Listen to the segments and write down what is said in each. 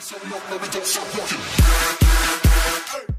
So we don't let me go,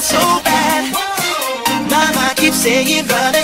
so bad. Mama keeps saying, run